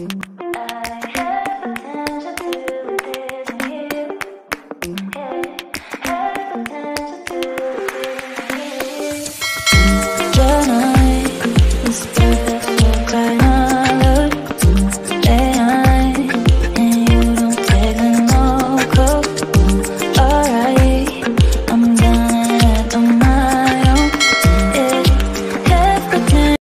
I have attention to attention here.